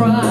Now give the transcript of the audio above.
cry.